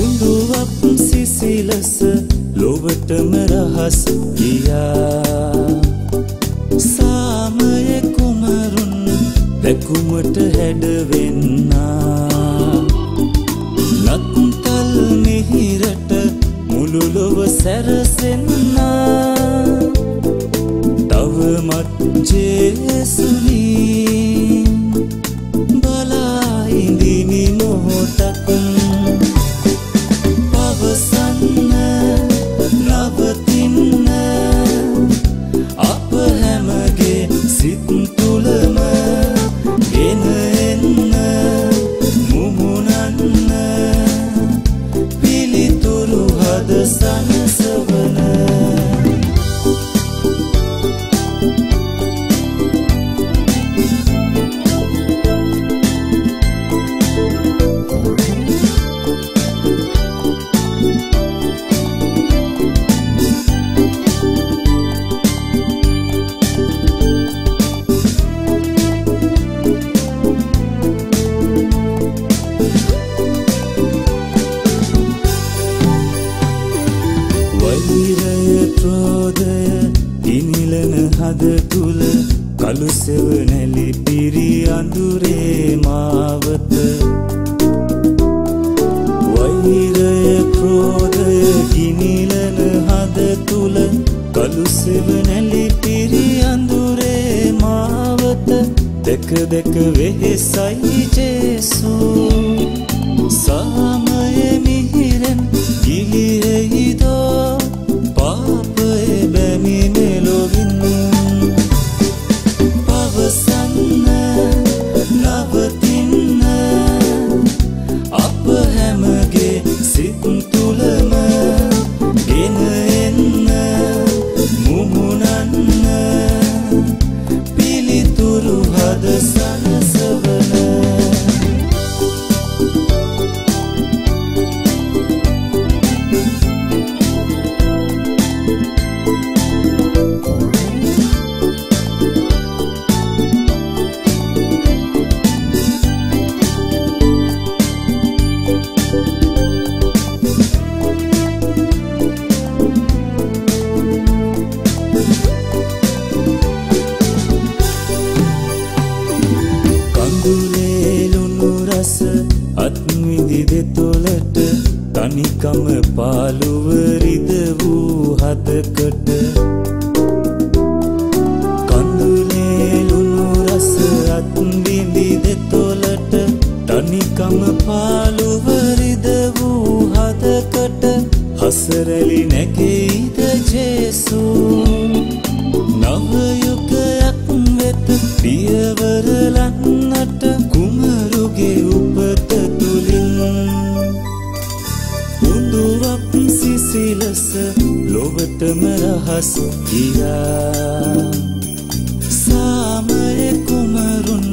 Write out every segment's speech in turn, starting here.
උඳුවක් සිසිලස ලොවටම රහස් ගියා. සාමය කුමරුන් දැකුමට හැඩවෙන්නා. නත්තල් මිහිරට මුළුලොව සැරස ක්‍රෝධය ගිනිලන හද තුළ කළුසෙව නැලි පිරි අඳුරේ මාවත. වෛරය ක්‍රෝධය ගිනිලන හද තුළ කළුසෙව නැලි පිරි අඳුරේ මාවත. දෙක දෙක වෙහෙසයි ජේසූ. සාමය රස අත්විඳි දෙතොලට තනිකම පාළුවරිද වූ හදකට. කඳුලේලුණු රස අත්විඳි දෙතොලට තනිකම පාළුවරිද වූ හදකට. හසරැලි නැගෙයිද ජේසූ? නවයුගයක් වෙත පියවරලන්නට ලොවටම රහස් කියා. සාමය කුමරුන්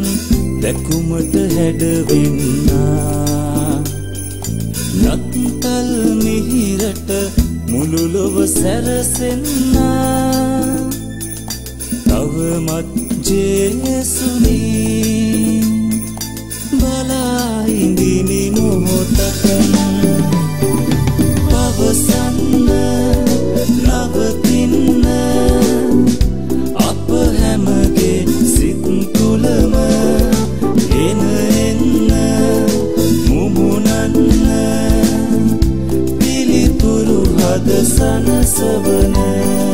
දැකුමට හැඩවෙන්නා. නත්තල් මිහිරට මුළු ලොව සැරසෙන්නා. තවමත් ජේසුනී. බලා ඉඳිමි මොහොතකම. sebenar